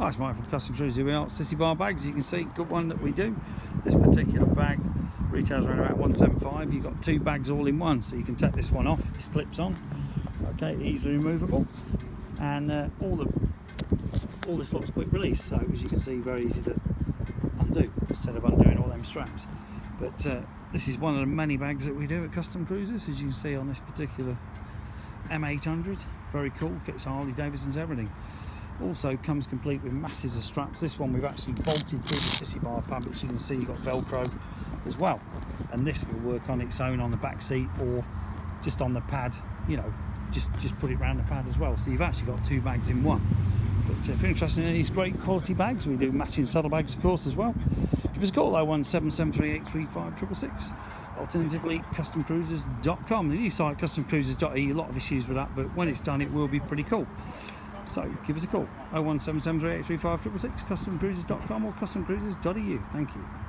Hi, it's Mike from Custom Cruisers. Here we are, Sissy Bar bags. You can see, good one that we do. This particular bag retails around about 175. You've got two bags all in one, so you can take this one off. This clips on. Okay, easily removable, and uh, all the all this looks quick release. So as you can see, very easy to undo instead of undoing all them straps. But uh, this is one of the many bags that we do at Custom Cruisers, as you can see on this particular M800. Very cool, fits Harley Davidson's everything. Also comes complete with masses of straps. This one we've actually bolted through the Sissy Bar fabrics. You can see you've got Velcro as well. And this will work on its own on the back seat or just on the pad, you know, just, just put it around the pad as well. So you've actually got two bags in one. But uh, if you're interested in these great quality bags, we do matching saddlebags, of course, as well. Give us a call, 01773835666. Alternatively, customcruisers.com. The new site, customcruisers.e, a lot of issues with that, but when it's done, it will be pretty cool. So give us a call, 01773835666, customcruisers.com or customcruisers.eu. Thank you.